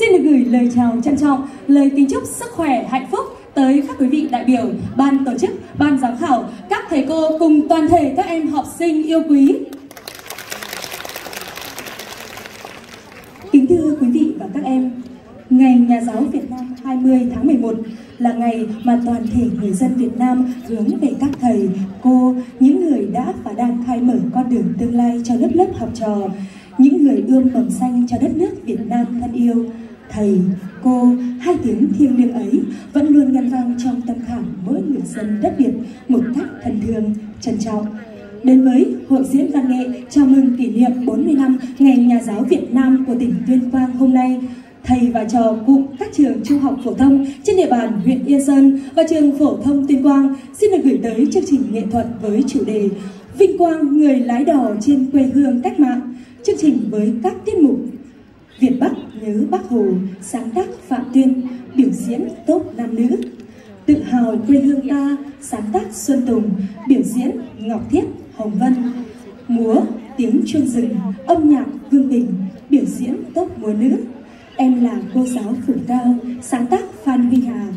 xin được gửi lời chào trân trọng, lời kính chúc sức khỏe, hạnh phúc tới các quý vị đại biểu, ban tổ chức, ban giám khảo, các thầy cô cùng toàn thể các em học sinh yêu quý. Kính thưa quý vị và các em, Ngày Nhà giáo Việt Nam 20 tháng 11 là ngày mà toàn thể người dân Việt Nam hướng về các thầy, cô, những người đã và đang khai mở con đường tương lai cho lớp lớp học trò, những người ươm mầm xanh cho đất nước Việt Nam thân yêu. Thầy, cô, hai tiếng thiêng liêng ấy vẫn luôn ngân vang trong tâm khảm mỗi người dân đất Việt một cách thân thương, trân trọng. Đến với hội diễn văn nghệ chào mừng kỷ niệm 40 năm Ngày Nhà giáo Việt Nam của tỉnh Tuyên Quang hôm nay, thầy và trò cụm các trường trung học phổ thông trên địa bàn huyện Yên Sơn và trường phổ thông Tuyên Quang xin được gửi tới chương trình nghệ thuật với chủ đề Vinh quang người lái đò trên quê hương cách mạng. Chương trình với các tiết mục Việt Bắc nhớ Bác Hồ, sáng tác Phạm Tuyên, biểu diễn tốt nam nữ. Tự hào quê hương ta, sáng tác Xuân Tùng, biểu diễn Ngọc Thiết, Hồng Vân. Múa, tiếng chuông rừng, âm nhạc Vương Bình, biểu diễn tốt múa nữ. Em là cô giáo Phủ Cao, sáng tác Phan Huy Hà,